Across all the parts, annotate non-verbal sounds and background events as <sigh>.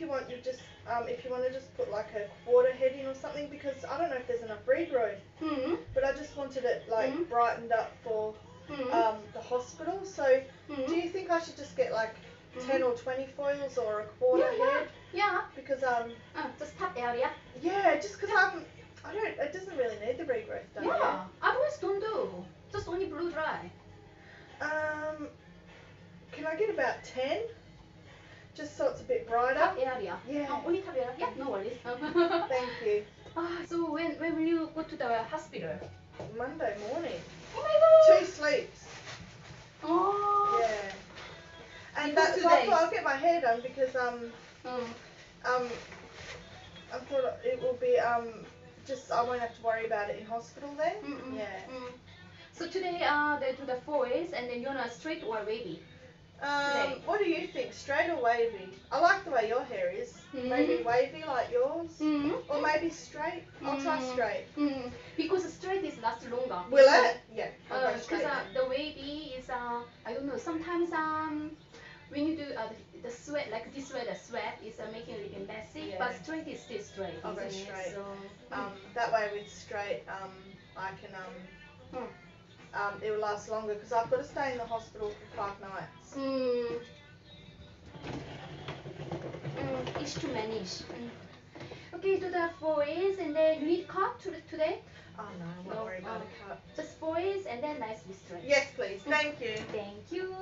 if you want, you just um, if you want to just put like a quarter head in or something because I don't know if there's enough regrowth, Mm. but I just wanted it like Mhm. brightened up for Mm. um, the hospital. So do mm. you think I should just get like Mhm. 10 or 20 foils or a quarter Yeah, yeah. head? Yeah. Because um Uh, just top area. yeah, just because I'm I don't it doesn't really need the regrowth done Yeah. Otherwise, don't do. Just only blue dry. Um, can I get about 10? Just so it's a bit brighter. Area. Yeah. Oh, only top area. Yeah. No worries. Thank you. <laughs> Ah, so when when will you go to the hospital? Monday morning. Oh my god. Two sleeps. Oh. Yeah. And that's why I thought I'll get my hair done because um Mm. um I thought it will be um just I won't have to worry about it in hospital then. Yeah. Mm. So today, uh, they do the foils, and then you're not straight or wavy. Um, what do you think? Straight or wavy? I like the way your hair is. Maybe Mhm. wavy like yours. Mm. Or maybe straight. I'll try Mm. straight. Mm. Because straight is last longer. Will Because- it? Yeah. I'll Uh, because uh, the wavy is uh, I don't know. Sometimes um, when you do uh, the, the sweat like this way, the sweat is uh, making it a little messy. Yeah. But straight is still straight. I'll go straight. So, um, that way with straight, um, I can um, Mm. Um, it will last longer because I've got to stay in the hospital for five nights. Mm. Mm, it's too many. Mm. Okay, do the foils and then you need cut to today. Oh no, I won't No, worry about um, a cut. Just foils and then nicely straight. Yes, please. Thank you. Thank you.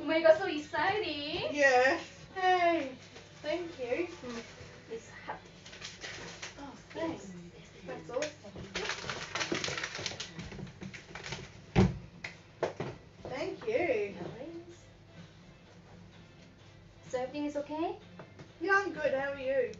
Oh my god, so exciting. Yes. Hey. Thank you. Mm. It's hot. Oh, thanks. That's awesome. Thank you. No worries. So everything is okay? Yeah, I'm good. How are you?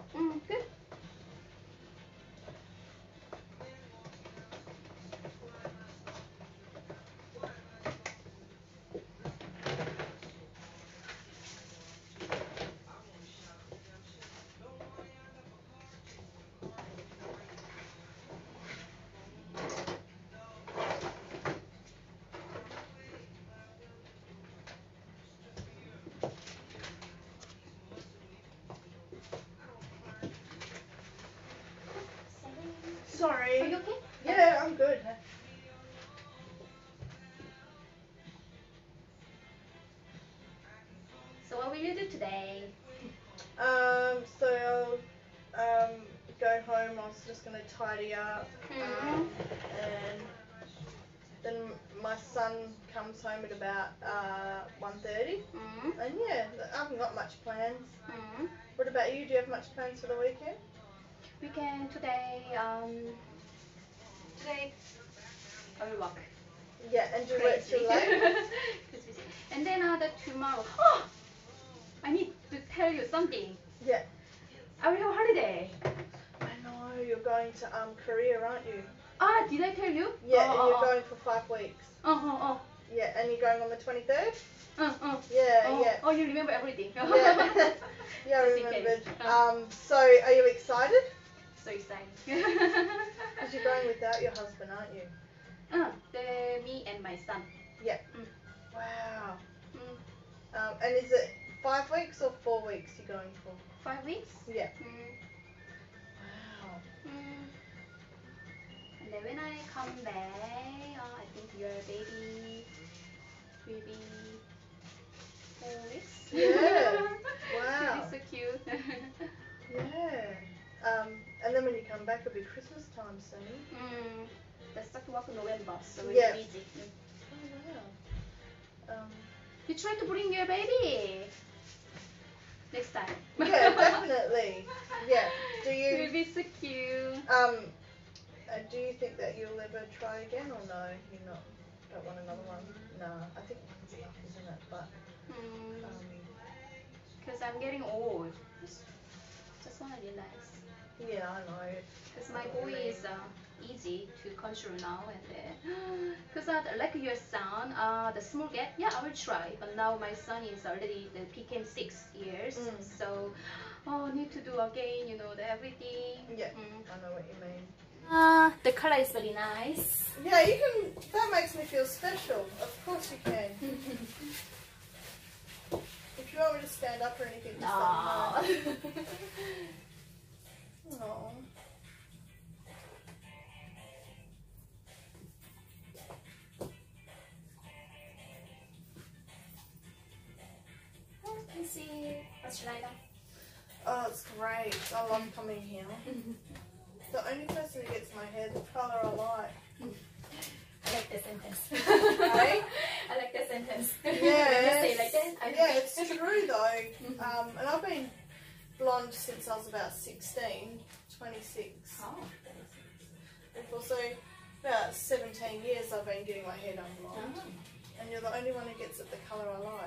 Are Sorry. you okay? Yeah, I'm good. So what will you do today? Um, so I'll um, go home. I was just gonna tidy up, um, and then my son comes home at about uh, 1.30. Mm, And yeah, I haven't got much plans. mm. What about you? Do you have much plans for the weekend? Weekend today, um, today I will work. Yeah, and do <laughs> Crazy. And then uh, the tomorrow. Oh, <gasps> I need to tell you something. yeah. I will have a holiday. I know you're going to um Korea, aren't you? Ah, did I tell you? Yeah, oh, and oh, you're oh. going for five weeks. Oh, oh, oh. Yeah, and you're going on the 23rd. Uh, uh. Yeah, oh, yeah. Oh, you remember everything. Yeah, <laughs> <laughs> yeah, I Just in case. remembered. Uh. Um, so are you excited? So exciting. <laughs> Because you're going without your husband, aren't you? uh, the, me and my son. Yeah. Mm. Wow. Mm, Um, and is it five weeks or four weeks you're going for? five weeks. Yeah. Mm, Wow. mm. And then when I come back, uh, I think your baby will be four weeks. Yeah. She'll <laughs> Wow. be so cute. <laughs> Yeah. Um, and then when you come back, it'll be Christmas time soon. mm, the start work in November, so we're Yeah. Oh wow. Um, You try to bring your baby next time. <laughs> yeah, definitely. Yeah. Do You'll be so cute. um, uh, do you think that you'll ever try again or no? You not don't want another one? No, I think enough, isn't it? But Mm, um, I'm getting old. Just, just wanna relax. Yeah, I know. Cause my boy is uh, easy to control now and then. <gasps> Cause uh, like your son, uh, the small gap, yeah, I will try. But now my son is already the became six years, Mm. so <gasps> oh, need to do again, you know, the everything. Yeah, Mm. I know what you mean. Uh, the color is very nice. Yeah, you can. That makes me feel special. Of course you can. <laughs> if you want me to stand up or anything. Just No. <laughs> <laughs> know. Aw. Oh, can see Australia. Oh, it's great. I love coming here. <laughs> The only person who gets my hair the colour I like. I like the sentence. <laughs> Hey? I like the sentence. <laughs> Yeah, you say like yeah, it's true though. Um, and I've been blonde since I was about 16, 26. Oh. Before, so about 17 years I've been getting my hair done blonde. Oh. And you're the only one who gets it the colour I like.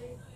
That's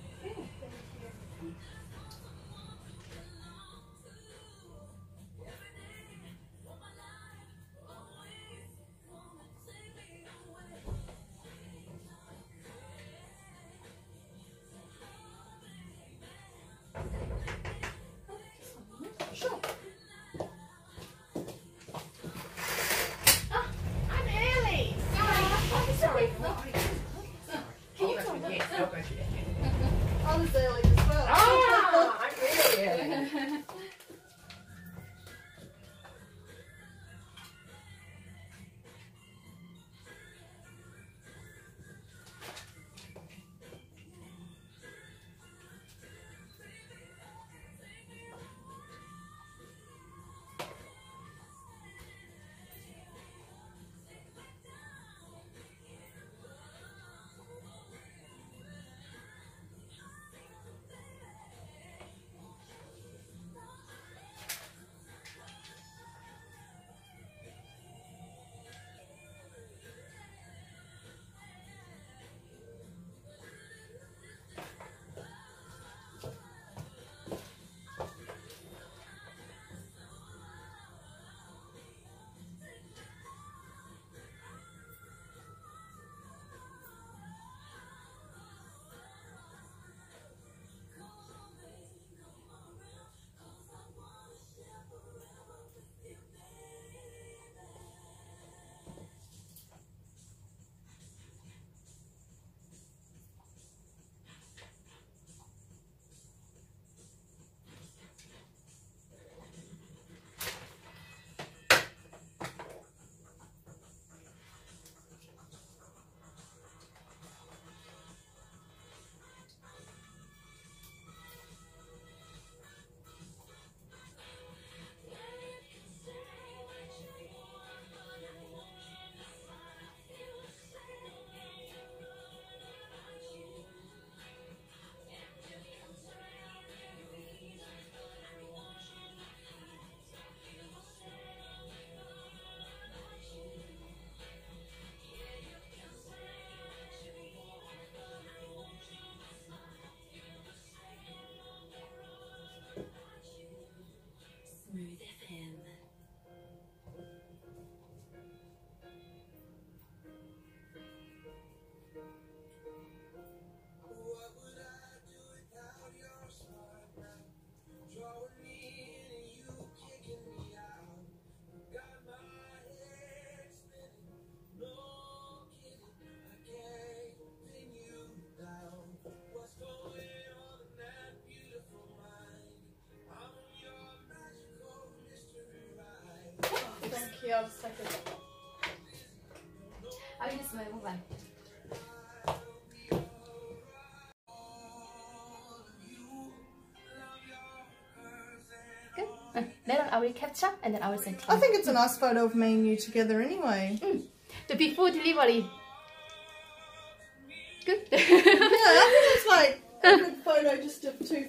I'll just take it. I use. Good. Uh, Later I will capture and then I will send to I think it's a nice photo of me and you together anyway. The before delivery. Good. <laughs> Yeah, I think it's like a good photo just of two